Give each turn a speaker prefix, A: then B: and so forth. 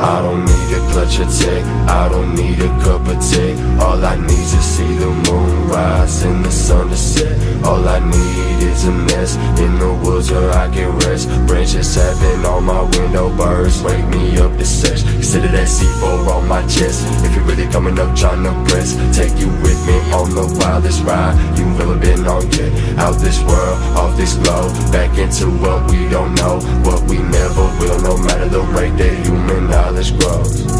A: such a clutch of tech. I don't need a cup of tea All I need is to see the moon rise and the sun to set. All I need is a nest in the woods where I can rest. Branches having on my window, birds. Wake me up to sex Consider that C4 on my chest. If you're really coming up trying to press Take you with me on the wildest ride You've ever been on. Yet Out this world, off this globe. Back into what we don't know What we never will. No matter the rate that human knowledge grows